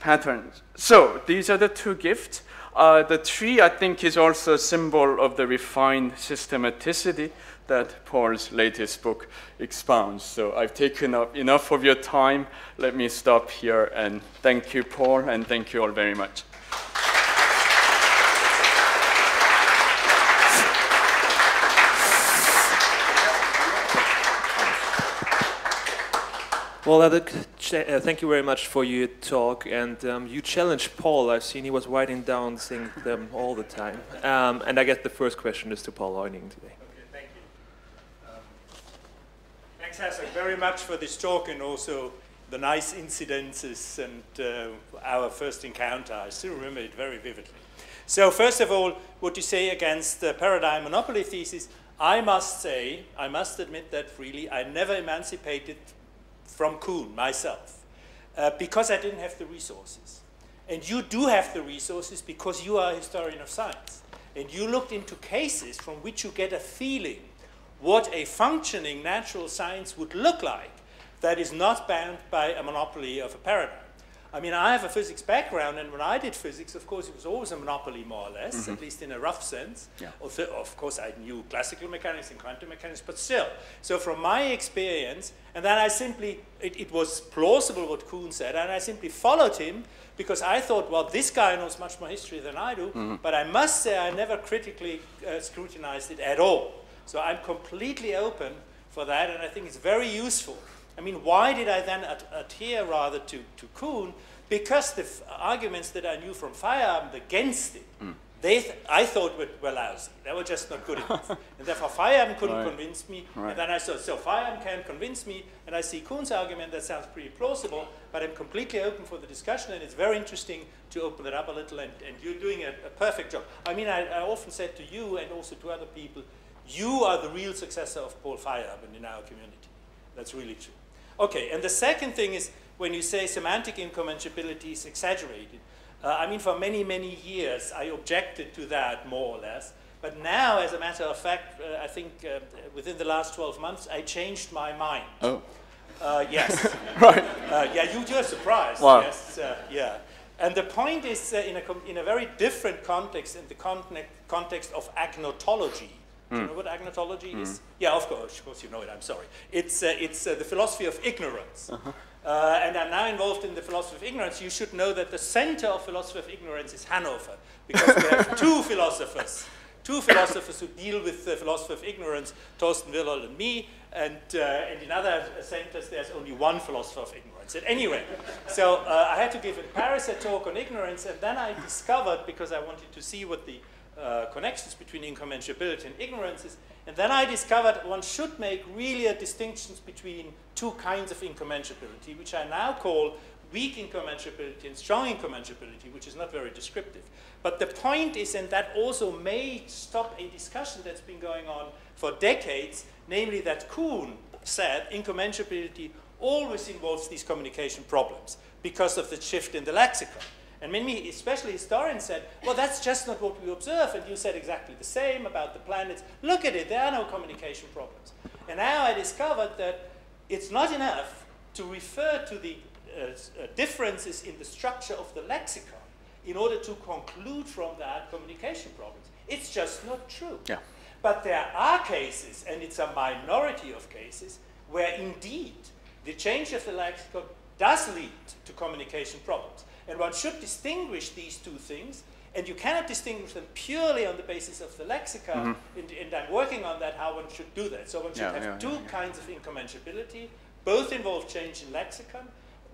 patterns. So these are the two gifts. Uh, the tree, I think, is also a symbol of the refined systematicity that Paul's latest book expounds. So I've taken up enough of your time. Let me stop here and thank you, Paul, and thank you all very much. Well, uh, thank you very much for your talk. And um, you challenged Paul. I've seen he was writing down things them all the time. Um, and I guess the first question is to Paul Hoyningen today. Okay, thank you. Um, Hasok, very much for this talk and also the nice incidences and uh, our first encounter. I still remember it very vividly. So first of all, what you say against the paradigm monopoly thesis, I must say, I must admit that really I never emancipated from Kuhn myself uh, because I didn't have the resources. And you do have the resources because you are a historian of science. And you looked into cases from which you get a feeling what a functioning natural science would look like that is not bound by a monopoly of a paradigm. I mean, I have a physics background, and when I did physics, of course, it was always a monopoly, more or less, mm -hmm. at least in a rough sense. Yeah. Of, of, course, I knew classical mechanics and quantum mechanics, but still. So from my experience, and then I simply, it, it was plausible what Kuhn said, and I simply followed him because I thought, well, this guy knows much more history than I do, mm -hmm. but I must say I never critically uh, scrutinized it at all. So I'm completely open for that, and I think it's very useful. I mean, why did I then adhere rather to, to Kuhn? Because the arguments that I knew from Feyerabend against it, mm. they th I thought were, were, lousy. They were just not good enough. and therefore Feyerabend couldn't right. convince me. Right. And then I thought, so Feyerabend can't convince me. And I see Kuhn's argument that sounds pretty plausible, but I'm completely open for the discussion. And it's very interesting to open it up a little. And, and you're doing a, a, perfect job. I mean, I, I often said to you and also to other people, you are the real successor of Paul Feyerabend in our community. That's really true. Okay, and the second thing is when you say semantic incommensurability is exaggerated. Uh, I mean, for many, many years, I objected to that more or less. But now, as a matter of fact, uh, I think uh, within the last 12 months, I changed my mind. Oh. Uh, yes. right. Uh, yeah, you, you're surprised. Wow. Yes, uh, yeah. And the point is in, a in a very different context, in the context of agnotology. Do you know what agnotology mm. is? Yeah, of course, of course you know it, I'm sorry. It's, uh, it's uh, the philosophy of ignorance. Uh -huh. uh, and I'm now involved in the philosophy of ignorance. You should know that the center of philosophy of ignorance is Hanover, because we have two philosophers, two philosophers who deal with the philosophy of ignorance, Torsten Wilholt and me, and, uh, and in other centers there's only one philosopher of ignorance. At any rate, so uh, I had to give in Paris a talk on ignorance, and then I discovered, because I wanted to see what the uh, connections between incommensurability and ignorances. And then I discovered one should make really a distinction between two kinds of incommensurability, which I now call weak incommensurability and strong incommensurability, which is not very descriptive. But the point is, and that also may stop a discussion that's been going on for decades, namely that Kuhn said incommensurability always involves these communication problems because of the shift in the lexicon. And many, especially historians, said, well, that's just not what we observe. And you said exactly the same about the planets. Look at it, there are no communication problems. And now I discovered that it's not enough to refer to the uh, uh, differences in the structure of the lexicon in order to conclude from that communication problems. It's just not true. Yeah. But there are cases, and it's a minority of cases, where indeed the change of the lexicon does lead to communication problems. And one should distinguish these two things, and you cannot distinguish them purely on the basis of the lexicon, mm -hmm. and, and, I'm working on that, how one should do that. So one should yeah, have yeah, two yeah, kinds of incommensurability. Both involve change in lexicon.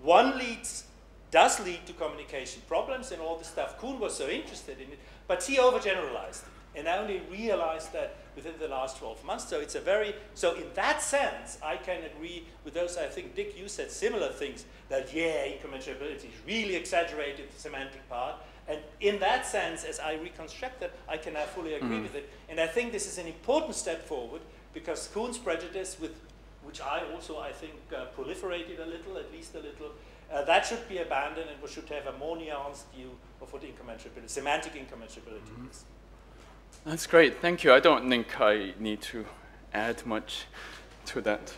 One leads, does lead to communication problems and all the stuff. Kuhn was so interested in it, but he overgeneralized it. And I only realized that within the last 12 months. So it's a very, so in that sense, I can agree with those, I think, Dick, you said similar things, that yeah, incommensurability is really exaggerated, the semantic part. And in that sense, as I reconstruct that, I can now fully agree mm. with it. And I think this is an important step forward because Kuhn's prejudice, with which I also, I think, uh, proliferated a little, at least a little, uh, that should be abandoned and we should have a more nuanced view of what incommensurability, semantic incommensurability mm -hmm. is. That's great, thank you. I don't think I need to add much to that.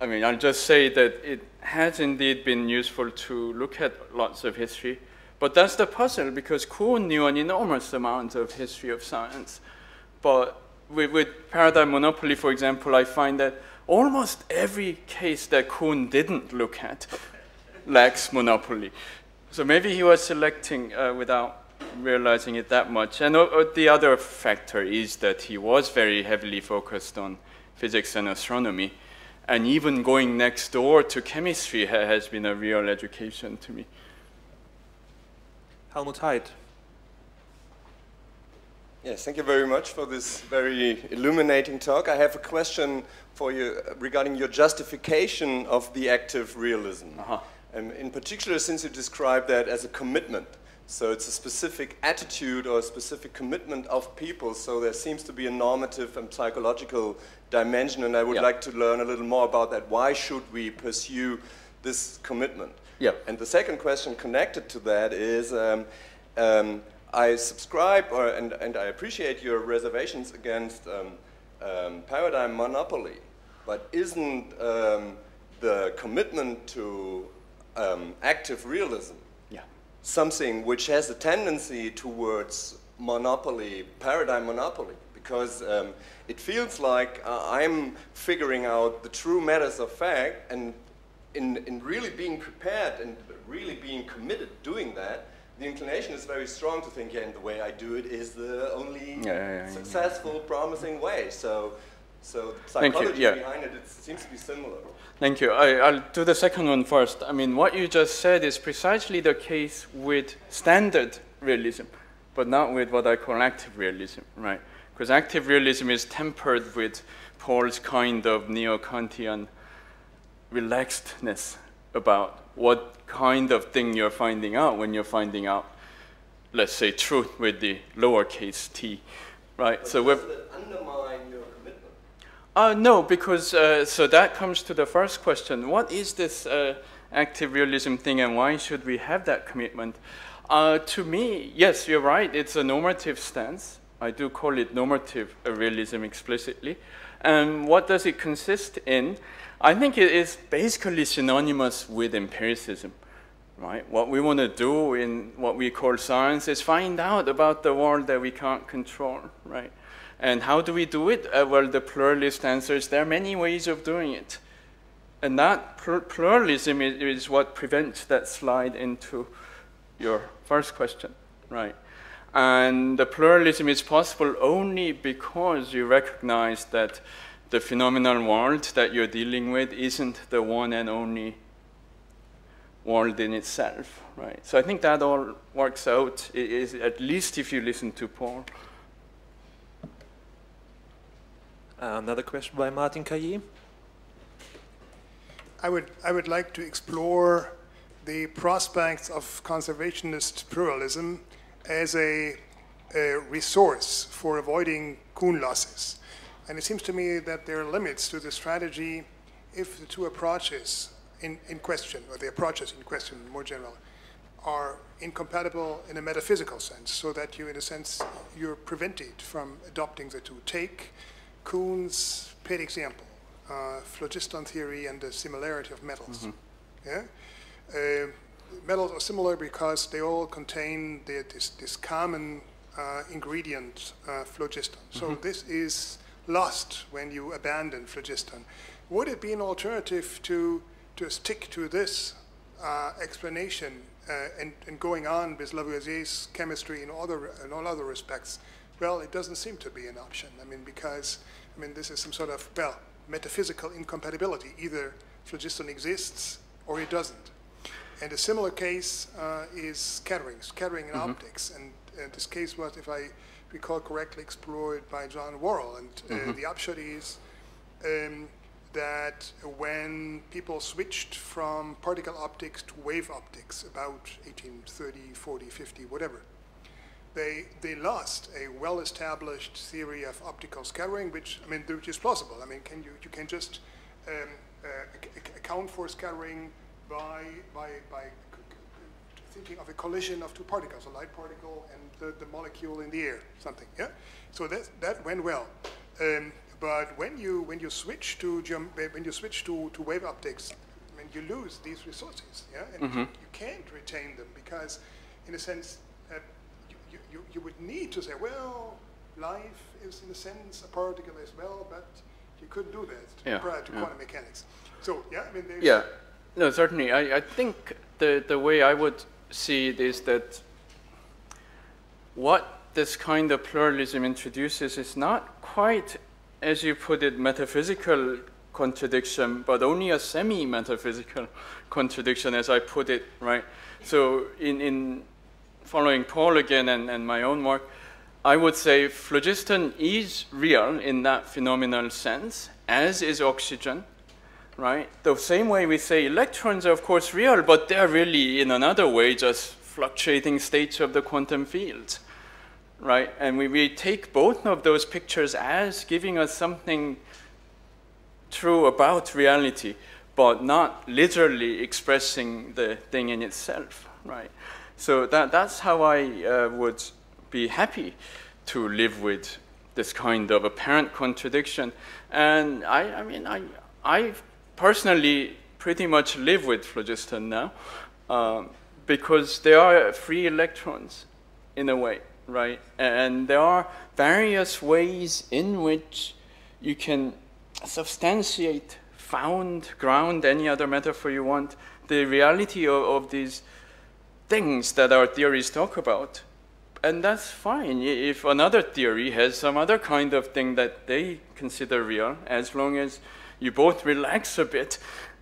I mean, I'll just say that it has indeed been useful to look at lots of history, but that's the puzzle because Kuhn knew an enormous amount of history of science. But with, with paradigm monopoly, for example, I find that almost every case that Kuhn didn't look at lacks monopoly. So maybe he was selecting uh, without realizing it that much. And uh, the other factor is that he was very heavily focused on physics and astronomy. And even going next door to chemistry ha has been a real education to me. Helmut Heit. Yes, thank you very much for this very illuminating talk. I have a question for you regarding your justification of the active realism. Uh -huh. And in particular, since you describe that as a commitment. So it's a specific attitude or a specific commitment of people. So there seems to be a normative and psychological dimension. And I would yeah. like to learn a little more about that. Why should we pursue this commitment? Yeah. And the second question connected to that is, um, um, I subscribe or, and, and I appreciate your reservations against um, um paradigm monopoly, but isn't um, the commitment to um, active realism. Something which has a tendency towards monopoly, paradigm monopoly? Because it feels like uh, I'm figuring out the true matters of fact and in, in really being prepared and really being committed doing that, the inclination is very strong to think, yeah, and the way I do it is the only yeah, yeah, successful, promising way. So, so the psychology behind it, it seems to be similar. Thank you. I, will do the second one first. I mean, what you just said is precisely the case with standard realism, but not with what I call active realism, right? Because active realism is tempered with Paul's kind of neo-Kantian relaxedness about what kind of thing you're finding out when you're finding out, let's say, truth with the lowercase t, right? But so we're undermine. Uh, no, because uh, so that comes to the first question: What is this uh, active realism thing, and why should we have that commitment? Uh, to me, yes, you're right. It's a normative stance. I do call it normative realism explicitly. And what does it consist in? I think it is basically synonymous with empiricism, right? What we want to do in what we call science is find out about the world that we can't control, right? And how do we do it? Uh, well, the pluralist answers there are many ways of doing it. And that pluralism is, what prevents that slide into your first question, right? And the pluralism is possible only because you recognize that the phenomenal world that you're dealing with isn't the one and only world in itself, right? So I think that all works out, is, at least if you listen to Paul. Uh, Uh, another question by Martin Carrier. I would, I would like to explore the prospects of conservationist pluralism as a, a resource for avoiding Kuhn losses. And it seems to me that there are limits to the strategy if the two approaches in, in question, or the approaches in question more general, are incompatible in a metaphysical sense, so that you, in a sense, you're prevented from adopting the two. Take Kuhn's paid example, uh, phlogiston theory and the similarity of metals. Mm -hmm. Yeah? Uh, metals are similar because they all contain the, this, this common uh, ingredient, uh, phlogiston. Mm -hmm. So mm-hmm. this is lost when you abandon phlogiston. Would it be an alternative to, to stick to this uh, explanation uh, and, and, going on with Lavoisier's chemistry in, other, in all other respects? Well, it doesn't seem to be an option. I mean, because, I mean, this is some sort of, well, metaphysical incompatibility. Either phlogiston exists or it doesn't. And a similar case uh, is scattering, scattering in mm -hmm. optics. And, and, this case was, if I recall correctly, explored by John Worrall. And uh, Mm-hmm. the upshot is um, that when people switched from particle optics to wave optics, about 1830, 40, 50, whatever, they, they lost a well-established theory of optical scattering, which I mean, which is plausible. I mean, can you you can just um, uh, ac- ac- account for scattering by by by thinking of a collision of two particles, a light particle and the, the molecule in the air, something. Yeah. So that that went well. Um, but when you when you switch to geom- when you switch to, to wave optics, I mean, you lose these resources. Yeah, and you, you can't retain them because, in a sense, you, you, would need to say, well, life is in a sense a particle as well, but you couldn't do that Yeah, prior to yeah. quantum mechanics. So yeah, I mean, there's, Yeah, no, certainly. I, I think the, the way I would see it is that what this kind of pluralism introduces is not quite, as you put it, metaphysical contradiction, but only a semi-metaphysical contradiction, as I put it, right? So in, in following Paul again and, and my own work, I would say phlogiston is real in that phenomenal sense, as is oxygen, right? The same way we say electrons are of course real, but they're really in another way just fluctuating states of the quantum field, right? And we, we take both of those pictures as giving us something true about reality, but not literally expressing the thing in itself, right? So that, that's how I uh, would be happy to live with this kind of apparent contradiction. And I, I mean, I, I personally pretty much live with phlogiston now um, because there are free electrons in a way, right? And there are various ways in which you can substantiate, found, ground, any other metaphor you want, the reality of, of these things that our theories talk about. And that's fine if another theory has some other kind of thing that they consider real, as long as you both relax a bit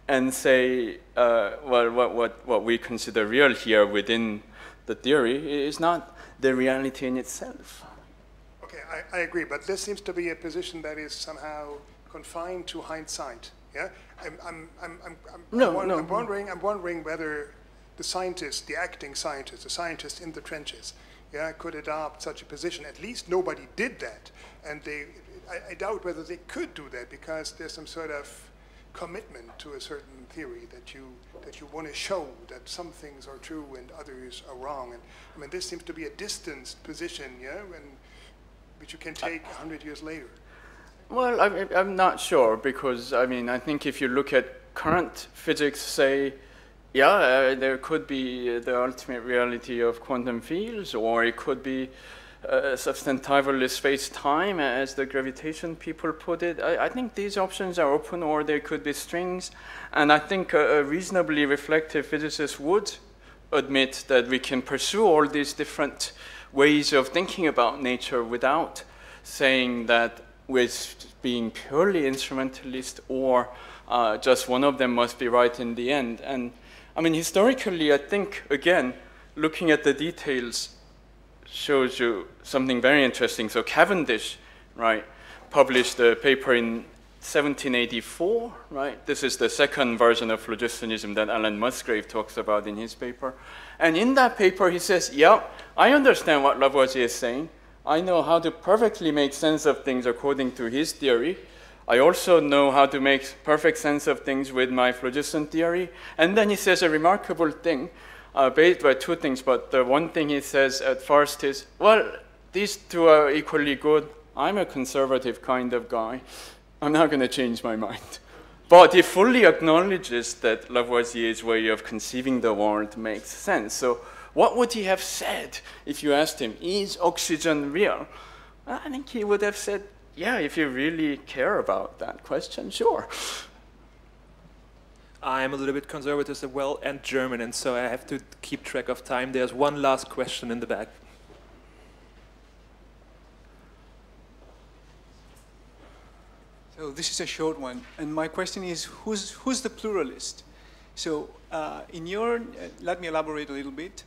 and say, uh, well, what, what, what we consider real here within the theory is not the reality in itself. Okay, I, I agree, but this seems to be a position that is somehow confined to hindsight. Yeah, I'm, I'm, I'm, I'm, I'm, No, I'm, no. I'm wondering, I'm wondering whether the scientist, the acting scientist, the scientist in the trenches, yeah, could adopt such a position. At least nobody did that, and they, I, I doubt whether they could do that because there's some sort of commitment to a certain theory that you that you want to show that some things are true and others are wrong. And I mean, this seems to be a distanced position, yeah, and which you can uh, take a hundred years later. Well, I, I'm not sure because I mean I think if you look at current physics, say, yeah, uh, there could be uh, the ultimate reality of quantum fields, or it could be uh, substantivalist space-time, as the gravitation people put it. I, I think these options are open, or there could be strings, and I think a, a reasonably reflective physicist would admit that we can pursue all these different ways of thinking about nature without saying that with being purely instrumentalist or uh, just one of them must be right in the end. And I mean, historically, I think, again, looking at the details shows you something very interesting. So Cavendish, right, published a paper in 1784, right? This is the second version of phlogistonism that Alan Musgrave talks about in his paper. And in that paper, he says, yeah, I understand what Lavoisier is saying. I know how to perfectly make sense of things according to his theory. I also know how to make perfect sense of things with my phlogiston theory. And then he says a remarkable thing, uh, based by two things, but the one thing he says at first is, well, these two are equally good. I'm a conservative kind of guy. I'm not going to change my mind. But he fully acknowledges that Lavoisier's way of conceiving the world makes sense. So, what would he have said if you asked him, is oxygen real? I think he would have said, yeah, if you really care about that question, sure. I'm a little bit conservative as well and German, and so I have to keep track of time. There's one last question in the back. So this is a short one, and my question is, who's, who's the pluralist? So uh, in your, uh, let me elaborate a little bit.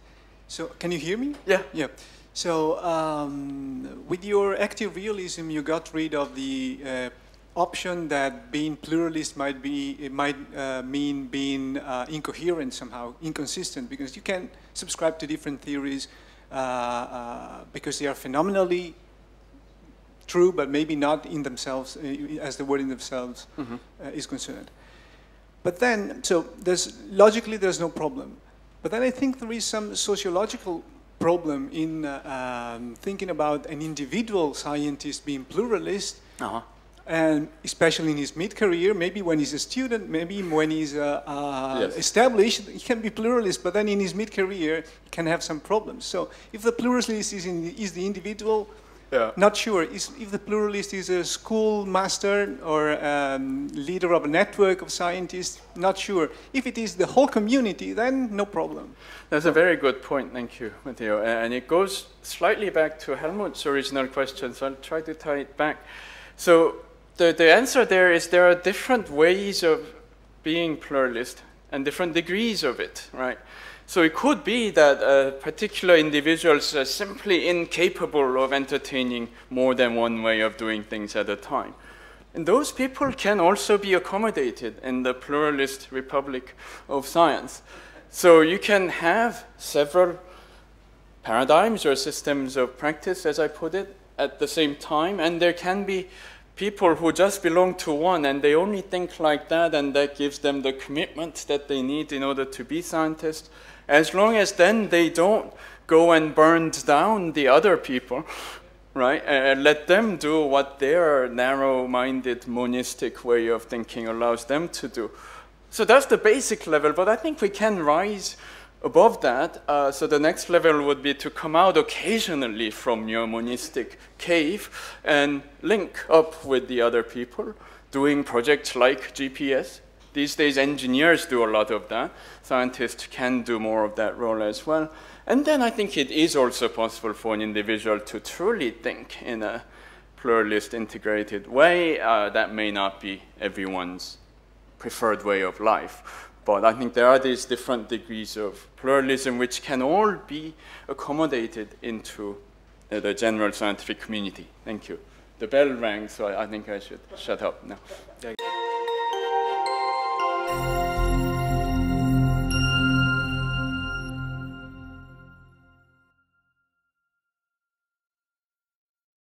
So can you hear me? Yeah. Yeah. So, um, with your active realism, you got rid of the uh, option that being pluralist might be it might uh, mean being uh, incoherent somehow, inconsistent, because you can subscribe to different theories uh, uh because they are phenomenally true, but maybe not in themselves, uh, as the word in themselves mm -hmm. is concerned. But then, so there's logically there's no problem, but then I think there is some sociological problem in uh, um, thinking about an individual scientist being pluralist, uh -huh. and especially in his mid-career, maybe when he's a student, maybe when he's uh, uh, yes. established, he can be pluralist, but then in his mid-career, he can have some problems. So if the pluralist is, in, is the individual, yeah. Not sure is, if the pluralist is a school master or um, leader of a network of scientists. Not sure. If it is the whole community, then no problem. That's a very good point. Thank you, Matteo. And it goes slightly back to Helmut's original question, so I'll try to tie it back. So the, the answer there is there are different ways of being pluralist and different degrees of it, right? So it could be that uh, particular individuals are simply incapable of entertaining more than one way of doing things at a time. And those people can also be accommodated in the pluralist republic of science. So you can have several paradigms or systems of practice, as I put it, at the same time, and there can be people who just belong to one and they only think like that and that gives them the commitment that they need in order to be scientists as long as then they don't go and burn down the other people, right? And let them do what their narrow-minded monistic way of thinking allows them to do. So that's the basic level, but I think we can rise above that. Uh, so the next level would be to come out occasionally from your monistic cave and link up with the other people, doing projects like GPS, these days, engineers do a lot of that. Scientists can do more of that role as well. And then I think it is also possible for an individual to truly think in a pluralist, integrated way. Uh, that may not be everyone's preferred way of life. But I think there are these different degrees of pluralism which can all be accommodated into uh, the general scientific community. Thank you. The bell rang, so I, I think I should shut up now.